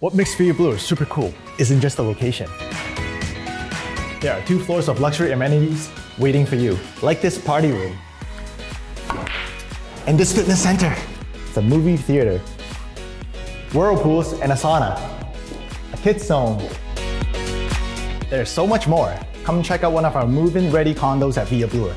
What makes Via Bloor super cool isn't just the location. There are two floors of luxury amenities waiting for you, like this party room. And this fitness center. It's a movie theater. Whirlpools and a sauna. A kids zone. There's so much more. Come check out one of our move-in ready condos at Via Bloor.